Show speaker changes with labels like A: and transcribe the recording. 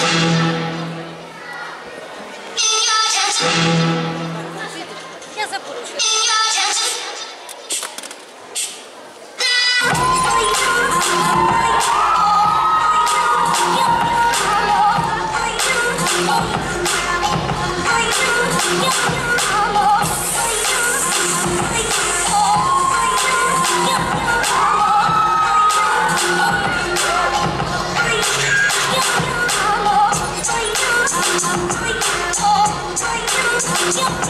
A: Oh, Yeah.